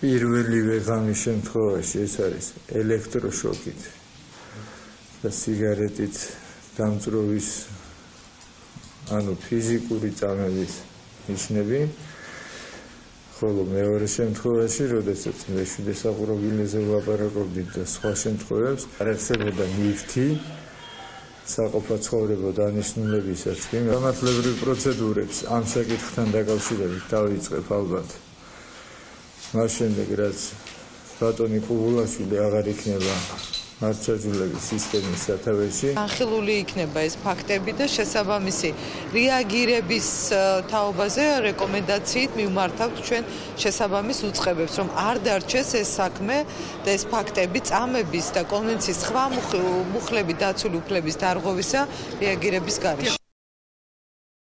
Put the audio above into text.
პირველივე ღამის შემთხვევაში ეს არის ელექტროშოკით და სიგარეტით დამწრობის ანუ ფიზიკური წამების ნიშნები ხოლო მეორე შემთხვევაში, როდესაც მე შვიდესაყრობილეზე ვლაპარაკობდი და სხვა შემთხვევებს, არაცებოდა ნიფთი საყოფა ცხოვრება დანიშნულებისაც კი გამართლებრივ პროცედურებს ამ საკითხთან დაკავშირებით დავიწყებ ალბათ. მას შემდეგ რაც ბატონი კულულაშვილი აღარ იქნება მარცხაჯულების სისტემის სათავეში. ახილული იქნება ეს ფაქტები და შესაბამისი რეაგირების თაობაზე რეკომენდაციით მიმართავთ ჩვენ შესაბამის უწყებებს, რომ არ დარჩეს ეს საქმე და ეს ფაქტები წამების და კონვენციის სხვა მუხლები დაცული უფლების დარღვევისა რეაგირების გარეშე.